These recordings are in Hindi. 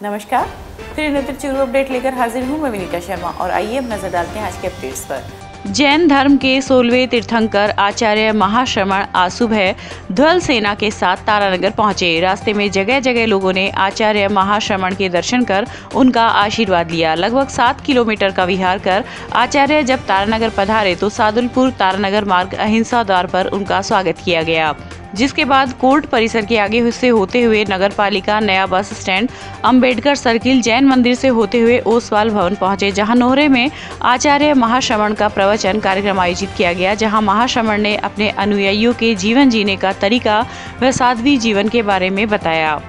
नमस्कार। फिर नितिन चूरू अपडेट लेकर हाजिर हूँ मैं विनीता शर्मा और आइए अब नज़र डालते हैं आज के अपडेट्स पर। जैन धर्म के सोलवे तीर्थंकर आचार्य महाश्रमण आज सुबह ध्वल सेना के साथ तारानगर पहुँचे। रास्ते में जगह जगह लोगों ने आचार्य महाश्रमण के दर्शन कर उनका आशीर्वाद लिया। लगभग सात किलोमीटर का विहार कर आचार्य जब तारानगर पधारे तो सादुलपुर तारानगर मार्ग अहिंसा द्वार पर उनका स्वागत किया गया। जिसके बाद कोर्ट परिसर के आगे से होते हुए नगर पालिका नया bus stand Ambedkar circle, Jain मंदिर से होते हुए ओसवाल भवन पहुँचे, जहाँ नोहरे में आचार्य महाश्रवण का प्रवचन कार्यक्रम आयोजित किया गया, जहाँ महाश्रवण ने अपने अनुयायियों के जीवन जीने का तरीका व साधवी जीवन के बारे में बताया।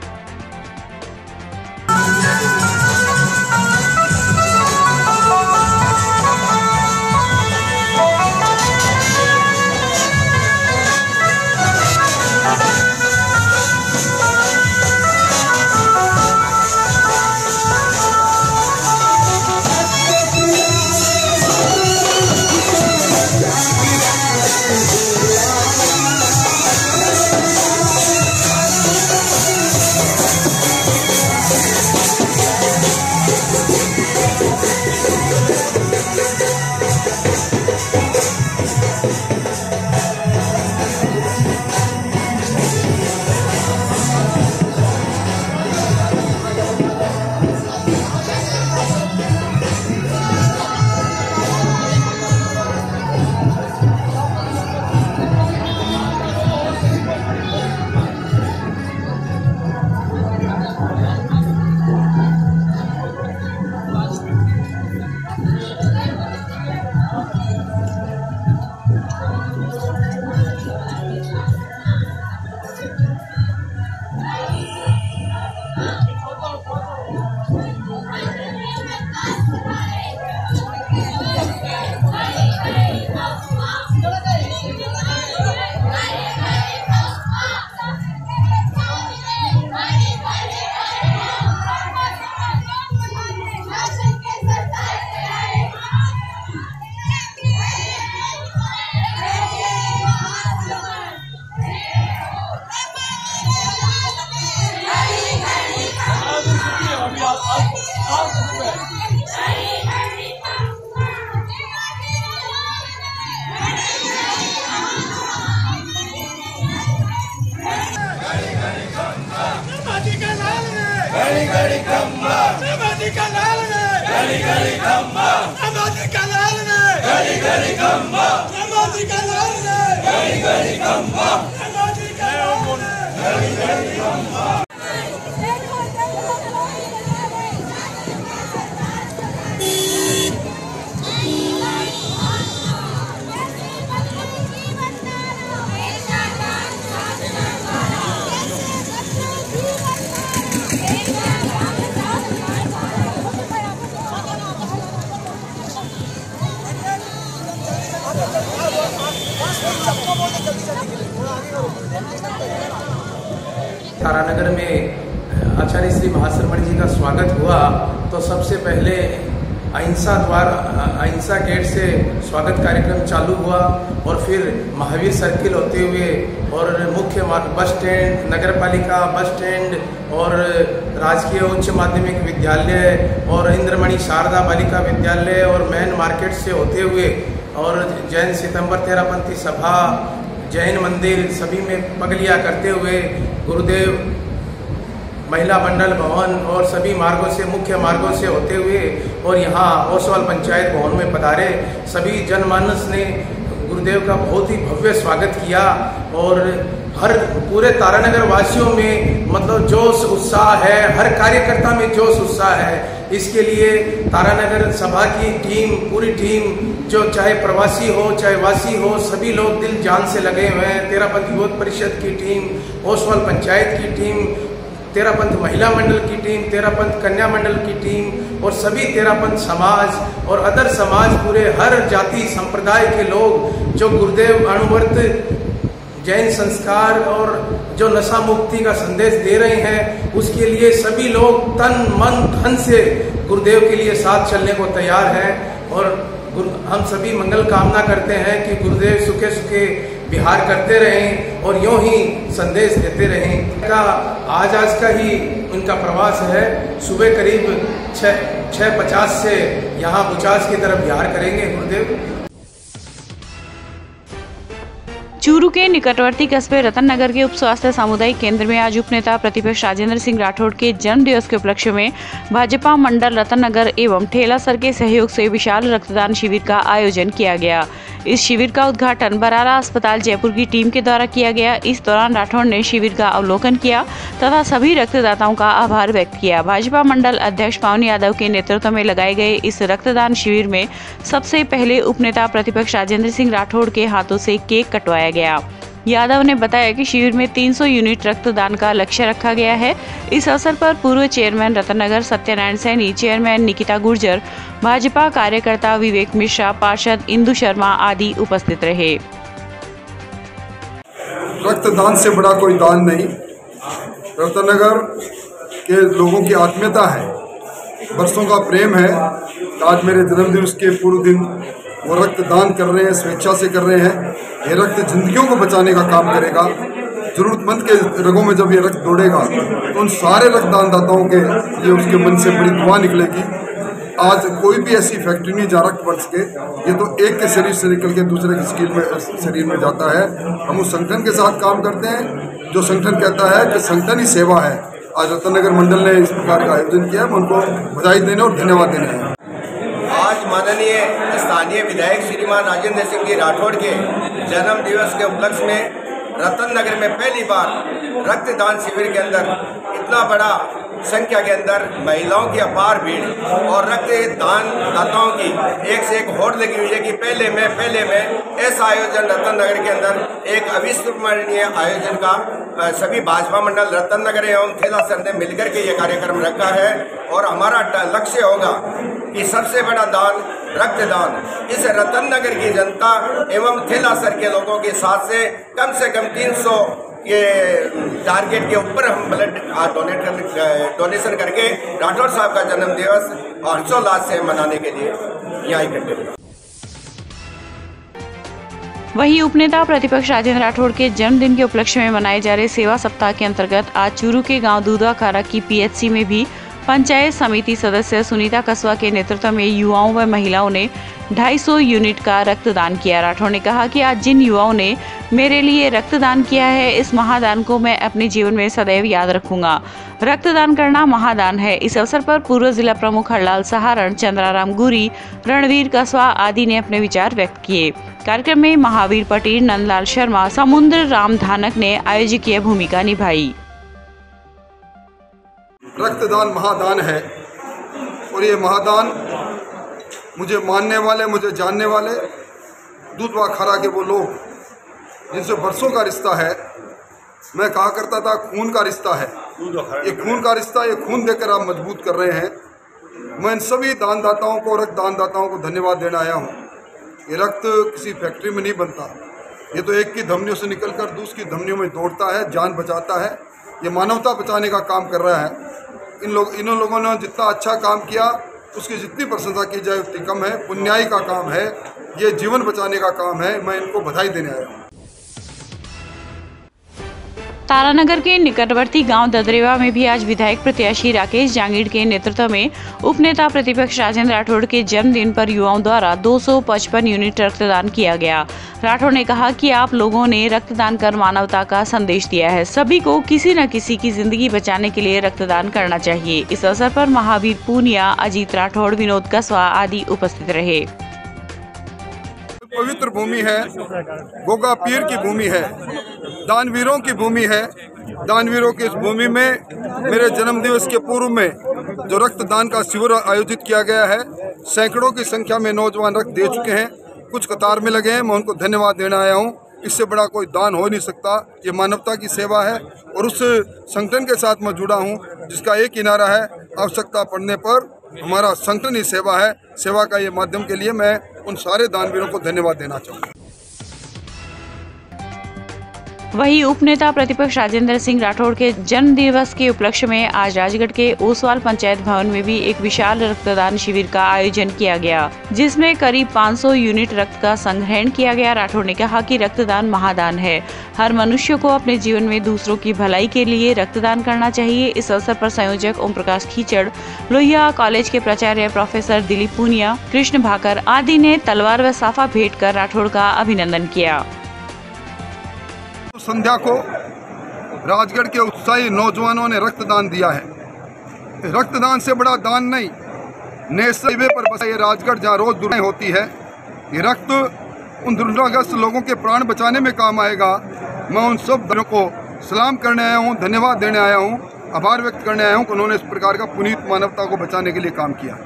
గలి కమ్మ నమాజి కలాలనే గలి గలి కమ్మ నమాజి కలాలనే గలి గలి కమ్మ నమాజి కలాలనే గలి గలి కమ్మ तारानगर में आचार्य श्री महाश्रमण जी का स्वागत हुआ। तो सबसे पहले अहिंसा द्वार अहिंसा गेट से स्वागत कार्यक्रम चालू हुआ और फिर महावीर सर्किल होते हुए और मुख्य मार्ग बस स्टैंड नगर पालिका बस स्टैंड और राजकीय उच्च माध्यमिक विद्यालय और इंद्रमणि शारदा बालिका विद्यालय और मैन मार्केट से होते हुए और जैन सितंबर तेरहपंथी सभा जैन मंदिर सभी में पगलिया करते हुए गुरुदेव, महिला मंडल भवन और सभी मार्गों से, मुख्य मार्गों से होते हुए और यहाँ ओसवाल पंचायत भवन में पधारे। सभी जनमानस ने गुरुदेव का बहुत ही भव्य स्वागत किया और हर, पूरे तारानगर वासियों में मतलब जोश, उत्साह है। हर कार्यकर्ता में जोश, उत्साह है। इसके लिए तारानगर सभा की टीम, पूरी टीम, जो चाहे प्रवासी हो, चाहे वासी हो, सभी लोग दिल जान से लगे हुए हैं। तेरापंथ युवक परिषद की टीम, ओसवाल पंचायत की टीम तेरापंथ महिला मंडल की टीम तेरापंथ कन्या मंडल की टीम और सभी तेरापंथ समाज और अदर समाज, पूरे हर जाति संप्रदाय के लोग, जो गुरुदेव अणुवर्त जैन संस्कार और जो नशा मुक्ति का संदेश दे रहे हैं, उसके लिए सभी लोग तन, मन, धन से गुरुदेव के लिए साथ चलने को तैयार हैं। और हम सभी मंगल कामना करते हैं कि गुरुदेव सुखे सुखे बिहार करते रहें और यूँ ही संदेश देते रहें। का आज आज का ही उनका प्रवास है। सुबह करीब छः छः पचास से यहाँ बुचास की तरफ़ बिहार करेंगे गुरुदेव। चूरू के निकटवर्ती कस्बे रतन नगर के उप स्वास्थ्य सामुदायिक केंद्र में आज उपनेता प्रतिपक्ष राजेंद्र सिंह राठौड़ के जन्म दिवस के उपलक्ष्य में भाजपा मंडल रतन नगर एवं ठेला सर के सहयोग से विशाल रक्तदान शिविर का आयोजन किया गया। इस शिविर का उद्घाटन बराला अस्पताल जयपुर की टीम के द्वारा किया गया। इस दौरान राठौड़ ने शिविर का अवलोकन किया तथा सभी रक्तदाताओं का आभार व्यक्त किया। भाजपा मंडल अध्यक्ष पवन यादव के नेतृत्व में लगाए गए इस रक्तदान शिविर में सबसे पहले उपनेता प्रतिपक्ष राजेंद्र सिंह राठौड़ के हाथों से केक कटवाया गया। यादव ने बताया कि शिविर में 300 यूनिट रक्तदान का लक्ष्य रखा गया है। इस अवसर पर पूर्व चेयरमैन रतनगर सत्यनारायण सैनी, चेयरमैन निकिता गुर्जर, भाजपा कार्यकर्ता विवेक मिश्रा, पार्षद इंदु शर्मा आदि उपस्थित रहे। रक्तदान से बड़ा कोई दान नहीं। रत्नगर के लोगों की आत्मीयता है। बरसों का प्रेम है। आज मेरे जन्मदिन के पूर्व दिन वो रक्तदान कर रहे हैं, स्वेच्छा से कर रहे हैं। ये रक्त जिंदगियों को बचाने का काम करेगा। जरूरतमंद के रगों में जब ये रक्त दौड़ेगा तो उन सारे रक्तदानदाताओं के ये उसके मन से बड़ी दुआ निकलेगी। आज कोई भी ऐसी फैक्ट्री नहीं जा रक्त बन सके ये तो एक के शरीर से निकल के दूसरे के स्किल में, शरीर में जाता है। हम उस संगठन के साथ काम करते हैं, जो संगठन कहता है कि संगठन ही सेवा है। आज रतन नगर मंडल ने इस प्रकार का आयोजन किया मैं उनको बधाई देने और धन्यवाद देने हैं। आज माननीय स्थानीय विधायक श्रीमान राजेंद्र सिंह जी राठौड़ के जन्म दिवस के उपलक्ष्य में रतन नगर में पहली बार रक्तदान शिविर के अंदर इतना बड़ा संख्या के अंदर महिलाओं की अपार भीड़ और रक्तदान दाताओं की एक से एक होड़ लगी हुई है कि पहले में पहले में ऐसा आयोजन रतन नगर के अंदर एक अविस्मरणीय आयोजन का सभी भाजपा मंडल रतन नगर एवं थेला सर ने मिलकर के ये कार्यक्रम रखा है और हमारा लक्ष्य होगा कि सबसे बड़ा दान, रक्तदान इस रतन नगर की जनता एवं थेला सर के लोगों के साथ से कम से कम 300 के टारगेट के ऊपर हम ब्लड डोनेट कर डोनेशन करके राठौर साहब का जन्म दिवस हर्षोल्लास से मनाने के लिए यहाँ इकट्ठे हुए। वहीं उपनेता प्रतिपक्ष राजेंद्र राठौड़ के जन्मदिन के उपलक्ष्य में मनाए जा रहे सेवा सप्ताह के अंतर्गत आज चूरू के गाँव दूधा खारा की पीएचसी में भी पंचायत समिति सदस्य सुनीता कसवा के नेतृत्व में युवाओं व महिलाओं ने 250 यूनिट का रक्तदान किया। राठौर ने कहा कि आज जिन युवाओं ने मेरे लिए रक्तदान किया है, इस महादान को मैं अपने जीवन में सदैव याद रखूँगा। रक्तदान करना महादान है। इस अवसर पर पूर्व जिला प्रमुख हरलाल सहारण चंद्राराम गुरी, रणवीर कसवा आदि ने अपने विचार व्यक्त किए। कार्यक्रम में महावीर पटेल, नंदलाल शर्मा, समुद्र राम धानक ने आयोजकीय भूमिका निभाई। रक्तदान महादान है। और ये महादान मुझे मानने वाले मुझे जानने वाले दूध दूधवा खरा के वो लोग जिनसे बरसों का रिश्ता है मैं कहा करता था खून का रिश्ता है। ये खून का रिश्ता ये खून देकर आप मज़बूत कर रहे हैं। मैं इन सभी दानदाताओं को रक्त दानदाताओं को धन्यवाद देने आया हूँ। ये रक्त किसी फैक्ट्री में नहीं बनता। ये तो एक की धमनियों से निकलकर दूसरी धमनियों में दौड़ता है जान बचाता है। ये मानवता बचाने का काम कर रहा है। इन लोग इन लोगों ने जितना अच्छा काम किया, उसकी जितनी प्रशंसा की जाए, उतनी कम है। पुण्याई का काम है। ये जीवन बचाने का काम है। मैं इनको बधाई देने आया हूँ। तारानगर के निकटवर्ती गाँव ददरेवा में भी आज विधायक प्रत्याशी राकेश जांगीड़ के नेतृत्व में उपनेता प्रतिपक्ष राजेंद्र राठौड़ के जन्मदिन पर युवाओं द्वारा 255 यूनिट रक्तदान किया गया। राठौड़ ने कहा कि आप लोगों ने रक्तदान कर मानवता का संदेश दिया है। सभी को किसी न किसी की ज़िंदगी बचाने के लिए रक्तदान करना चाहिए। इस अवसर पर महावीर पूनिया, अजीत राठौड़, विनोद कसवा आदि उपस्थित रहे। पवित्र भूमि है, गोगा पीर की भूमि है, दानवीरों की भूमि है। दानवीरों की इस भूमि में, मेरे जन्मदिवस के पूर्व में जो रक्तदान का शिविर आयोजित किया गया है, सैकड़ों की संख्या में नौजवान रक्त दे चुके हैं। कुछ कतार में लगे हैं, मैं उनको धन्यवाद देने आया हूँ। इससे बड़ा कोई दान हो नहीं सकता, ये मानवता की सेवा है और उस संगठन के साथ मैं जुड़ा हूँ, जिसका एक ही नारा है, आवश्यकता पड़ने पर हमारा संगठन ही सेवा है। सेवा का ये माध्यम के लिए मैं उन सारे दानवीरों को धन्यवाद देना चाहूँगा। वहीं उपनेता प्रतिपक्ष राजेंद्र सिंह राठौड़ के जन्म दिवस के उपलक्ष्य में आज राजगढ़ के ओसवाल पंचायत भवन में भी एक विशाल रक्तदान शिविर का आयोजन किया गया, जिसमें करीब 500 यूनिट रक्त का संग्रहण किया गया। राठौड़ ने कहा कि रक्तदान महादान है। हर मनुष्य को अपने जीवन में दूसरों की भलाई के लिए रक्तदान करना चाहिए। इस अवसर पर संयोजक ओम प्रकाश खीचड़, लोहिया कॉलेज के प्राचार्य प्रोफेसर दिलीप पूनिया, कृष्ण भाकर आदि ने तलवार व साफा भेंट कर राठौड़ का अभिनंदन किया। संध्या को राजगढ़ के उत्साही नौजवानों ने रक्तदान दिया है। रक्तदान से बड़ा दान नहीं, नेशनल हाईवे पर बसा ये राजगढ़ जहाँ रोज दुर्घटनाएँ होती है। ये रक्त उन दुर्घटनाग्रस्त लोगों के प्राण बचाने में काम आएगा। मैं उन सब दलों को सलाम करने आया हूँ, धन्यवाद देने आया हूँ, आभार व्यक्त करने आया हूँ कि उन्होंने इस प्रकार का पुनीत मानवता को बचाने के लिए काम किया।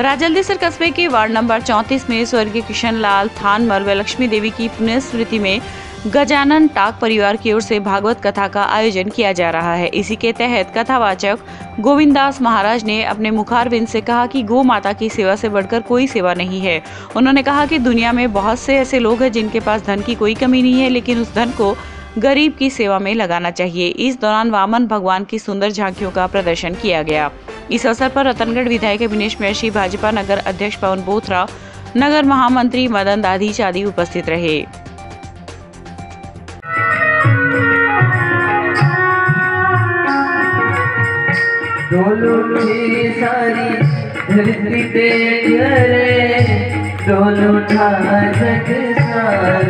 राजल्दीसर कस्बे के वार्ड नंबर 34 में स्वर्गीय किशन लाल थानमल व लक्ष्मी देवी की पुण्य स्मृति में गजानन टाक परिवार की ओर से भागवत कथा का आयोजन किया जा रहा है। इसी के तहत कथावाचक गोविंदास महाराज ने अपने मुखारबिंद से कहा कि गो माता की सेवा से बढ़कर कोई सेवा नहीं है। उन्होंने कहा कि दुनिया में बहुत से ऐसे लोग हैं जिनके पास धन की कोई कमी नहीं है, लेकिन उस धन को गरीब की सेवा में लगाना चाहिए। इस दौरान वामन भगवान की सुंदर झांकियों का प्रदर्शन किया गया। इस अवसर पर रतनगढ़ विधायक अभिनेश मैशी भाजपा नगर अध्यक्ष पवन बोथरा, नगर महामंत्री मदन दाधीच आदि उपस्थित रहे। सारा।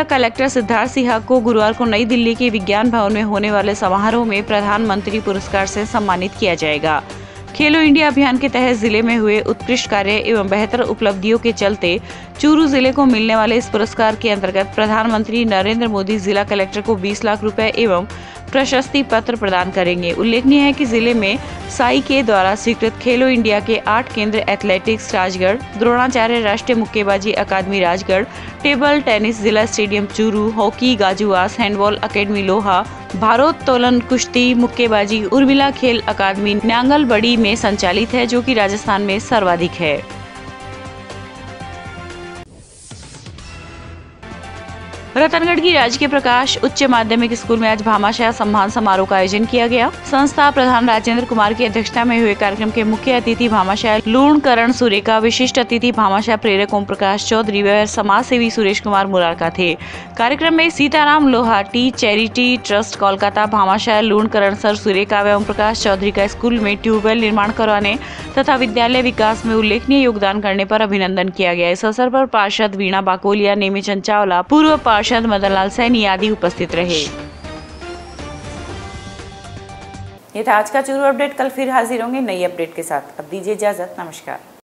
जिला कलेक्टर सिद्धार्थ सिन्हा को गुरुवार को नई दिल्ली के विज्ञान भवन में होने वाले समारोह में प्रधानमंत्री पुरस्कार से सम्मानित किया जाएगा। खेलो इंडिया अभियान के तहत ज़िले में हुए उत्कृष्ट कार्य एवं बेहतर उपलब्धियों के चलते चूरू ज़िले को मिलने वाले इस पुरस्कार के अंतर्गत प्रधानमंत्री नरेंद्र मोदी जिला कलेक्टर को 20 लाख रुपए एवं प्रशस्ति पत्र प्रदान करेंगे। उल्लेखनीय है कि ज़िले में साई के द्वारा स्वीकृत खेलो इंडिया के आठ केंद्र एथलेटिक्स राजगढ़, द्रोणाचार्य राष्ट्रीय मुक्केबाजी अकादमी राजगढ़, टेबल टेनिस जिला स्टेडियम चूरू, हॉकी गाजुआस हैंडबॉल अकेडमी लोहा भारोत्तोलन कुश्ती, मुक्केबाजी, उर्मिला खेल अकादमी नांगल बड़ी में संचालित है, जो कि राजस्थान में सर्वाधिक है। रतनगढ़ की राजकीय प्रकाश उच्च माध्यमिक स्कूल में आज भामाशाह सम्मान समारोह का आयोजन किया गया। संस्था प्रधान राजेंद्र कुमार की अध्यक्षता में हुए कार्यक्रम के मुख्य अतिथि भामाशाह लूण लूणकरण सुरेखा, विशिष्ट अतिथि भामाशाह प्रेरक ओम प्रकाश चौधरी व समाज सेवी सुरेश कुमार मुरारका थे। कार्यक्रम में Sitaram Lohati, charity trust Kolkata, Bhamashah Lunkaransar Surekha व ओम प्रकाश चौधरी का स्कूल में ट्यूबवेल निर्माण करवाने तथा विद्यालय विकास में उल्लेखनीय योगदान करने पर अभिनंदन किया गया। इस अवसर पर पार्षद वीणा बाकोलिया, नेमी चंचावला, पूर्व पार्षद मदन लाल सैनी आदि उपस्थित रहे। ये था आज का चूरू अपडेट। कल फिर हाजिर होंगे नई अपडेट के साथ। अब दीजिए इजाज़त। नमस्कार।